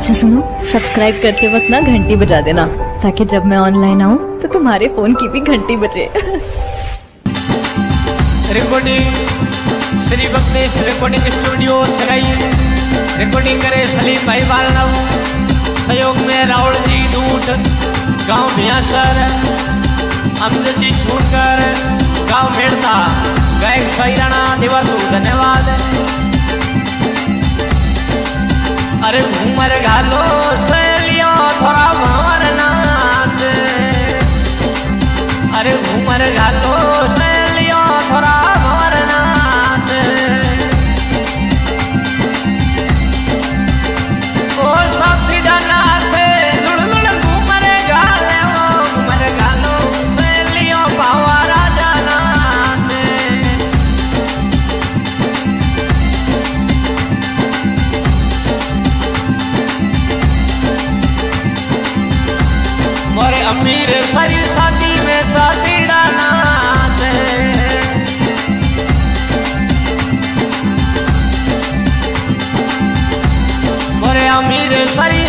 अच्छा सुनो सब्सक्राइब करते वक्त ना घंटी बजा देना, ताकि जब मैं ऑनलाइन आऊँ तो तुम्हारे फ़ोन की भी घंटी बजे। रिकॉर्डिंग श्री रिकॉर्डिंग स्टूडियो छगाई रिकॉर्डिंग करे सलीम भाई बालनव। सहयोग में राहुल जी दूत, गाँव भियासर अमजद जी छूटकर, गाँव मेड़ता गायक साई राणा दिवालू धन्यवाद। अरे घूमर घालो सहेलियों थोड़ा भंवर नाच। अरे घूमर घालो सहेलियों अमीर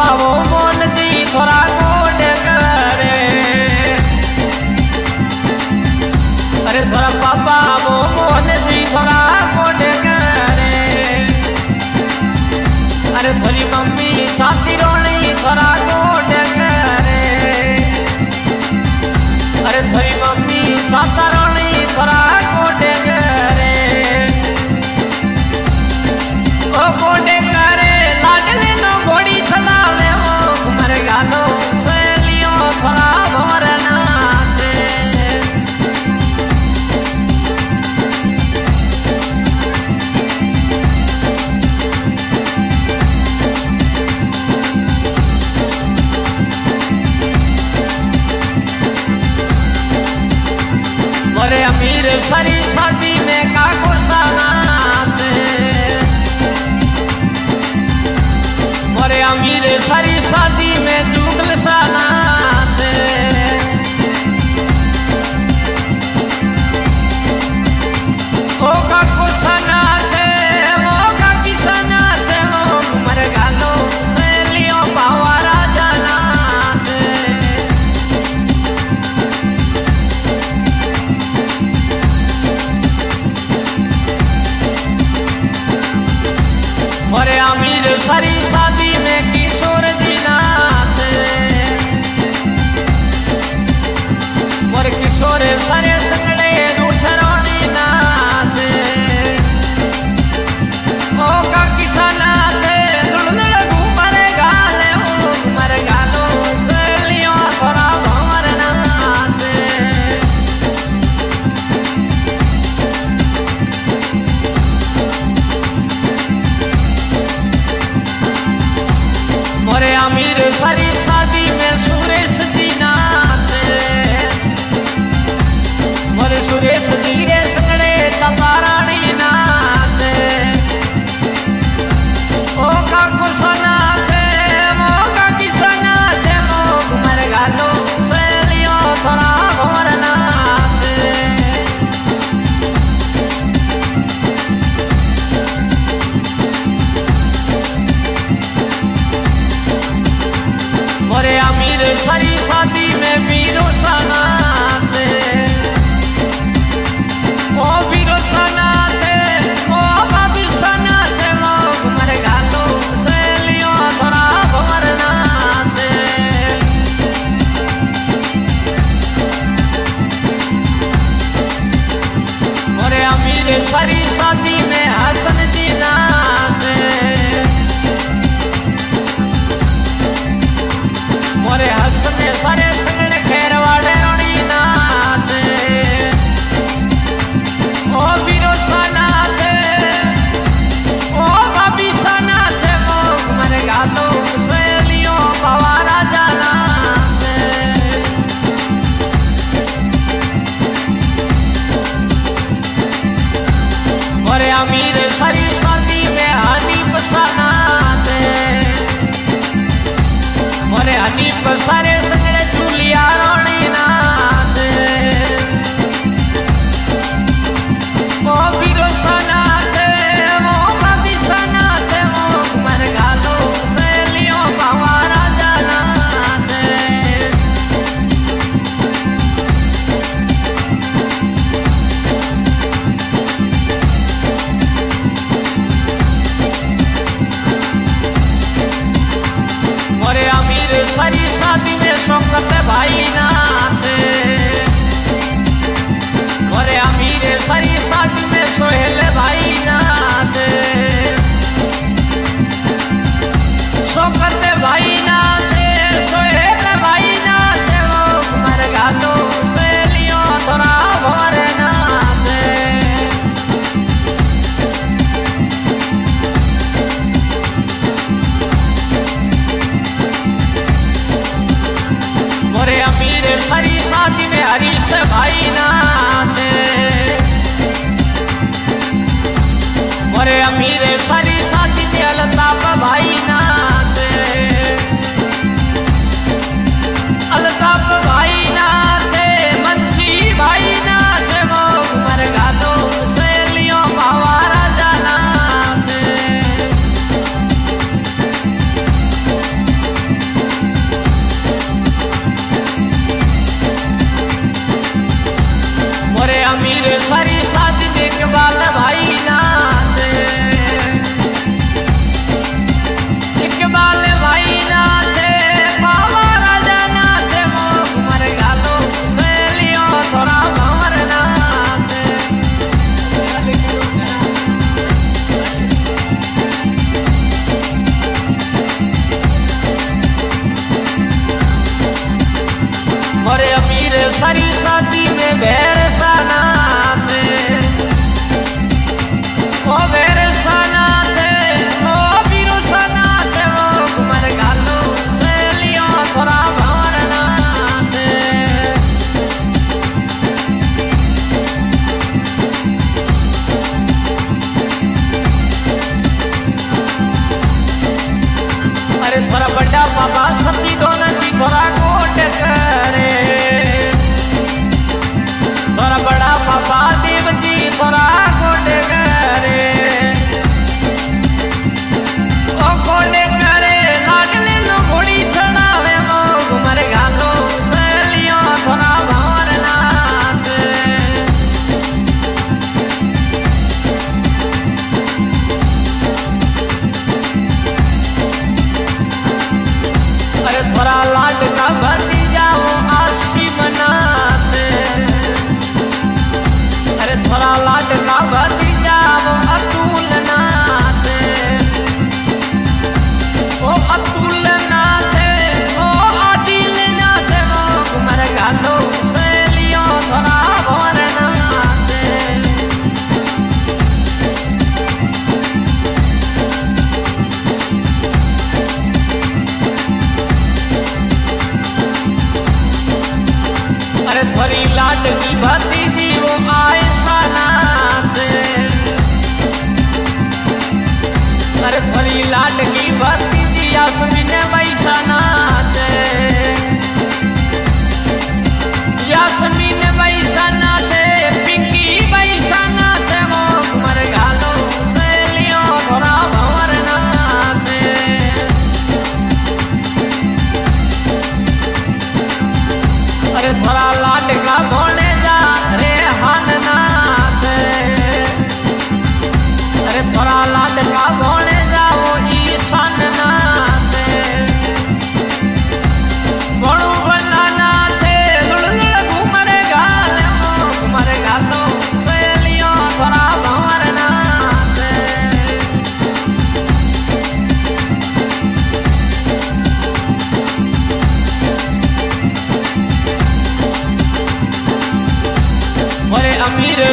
थोड़ा पापा वो मोन जी थोड़ा गोड करे। अरे थोड़ा पापा वो मोन जी थोड़ा गोड करे। अरे थोड़ी मम्मी छाती रोनी सारी शादी में काको नाच मोरे अमीर सारी शादी में जुगल सा परीक्षा दिने संगत भाई नाचे अरे अमीरे परीक्षा दिने सोहेले papi.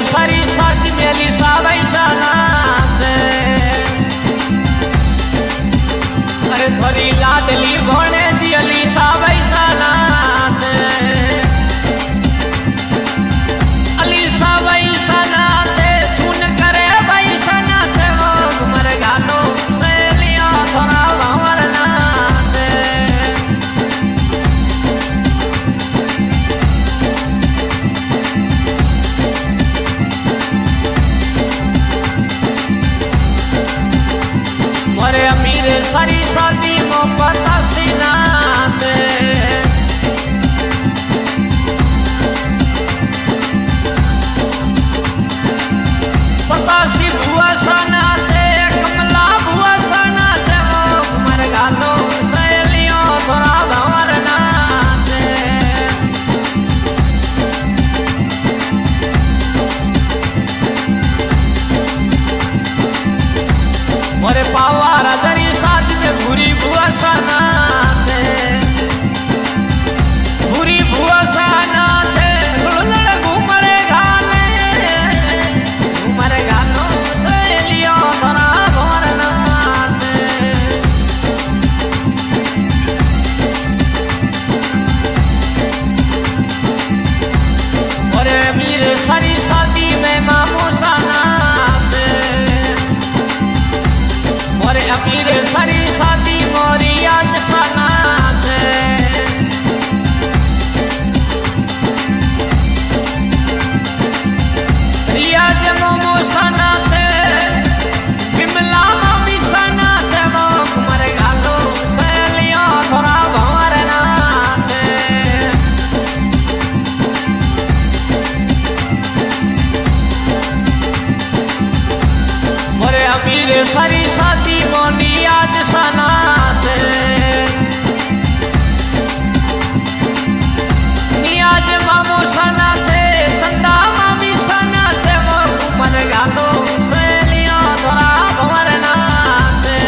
sari sadi meli sabai sanat अरे थोड़ी लाडली भोने जी अली साब কাজ সানাতে নিয়াজ মামু সানাছে ছন্দা মামি সানাছে মোর কুমার গাতো সেলিয়া ধরা ভমর নাচে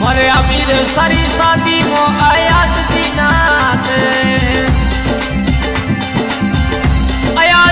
মরে আমির সারি সাদি মো আয়াত দিনাছে